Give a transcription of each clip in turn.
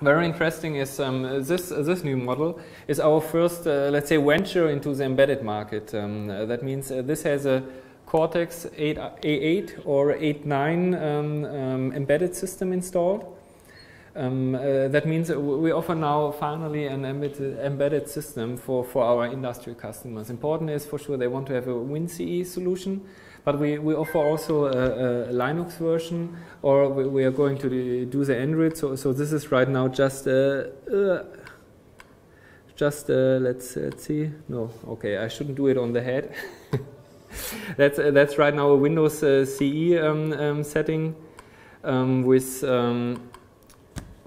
very interesting is um, this this new model is our first uh, let's say venture into the embedded market. Um, uh, that means uh, this has a Cortex 8, A8 or 8.9 um, um, embedded system installed. Um, uh, that means we offer now finally an embedded, system for, for our industrial customers. Important is for sure they want to have a WinCE solution, but we, we offer also a, a Linux version, or we, we, are going to do the Android. So, so this is right now just uh, uh, just uh, let's, let's see. No, okay, I shouldn't do it on the head. that's uh, that's right now a Windows uh, CE um, um, setting um, with um,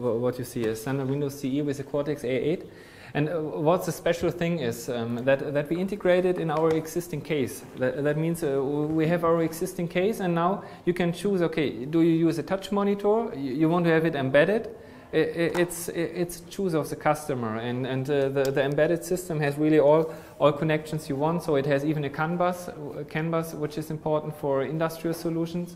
what you see is standard Windows CE with a Cortex A8. And uh, what's the special thing is um, that, that we integrated in our existing case. That, that means uh, we have our existing case and now you can choose, okay, do you use a touch monitor? You, you want to have it embedded? It, it's, it's choose of the customer and, and uh, the, the embedded system has really all, all connections you want. So it has even a CAN bus, a CAN bus which is important for industrial solutions.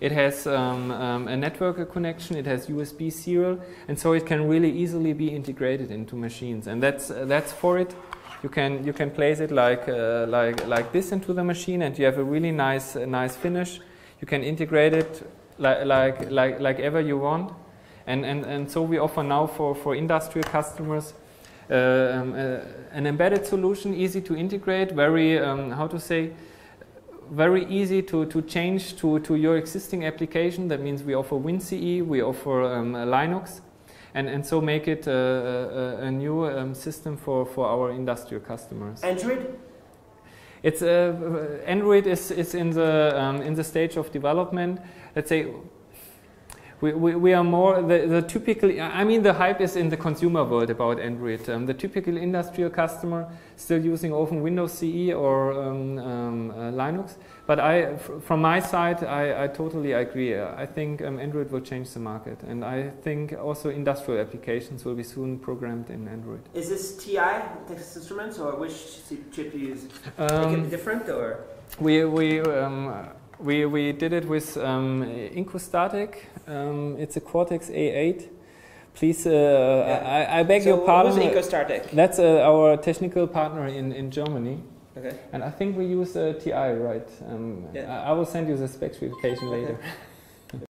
It has um, um, a network connection, it has USB serial, and so it can really easily be integrated into machines. And that's, uh, that's for it. You can, you can place it like, uh, like, like this into the machine, and you have a really nice, uh, nice finish. You can integrate it like, like, like, like ever you want. And, and, and so we offer now for, for industrial customers uh, um, uh, an embedded solution, easy to integrate, very, um, how to say, very easy to, to change to, to your existing application. That means we offer WinCE, we offer um, Linux, and, and so make it a, a, a new um, system for, for our industrial customers. Android? It's uh, Android is, is in the um, in the stage of development. Let's say we, we, we are more the, the typical i mean the hype is in the consumer world about android. Um, the typical industrial customer still using often windows ce or um, um, uh, linux. But I, from my side I, I totally agree. I think um, android will change the market. And i think also industrial applications will be soon programmed in android. Is this ti texas instruments or which chip do you use? Make it um, different or? we we um, we, we did it with um, Incostatic. Um, it's a Cortex A8. Please, uh, yeah. I, I, beg so your pardon. Who's Incostatic? That's uh, our technical partner in, in Germany. Okay. And I think we use uh, TI, right? Um, yeah. I, I, will send you the specification later.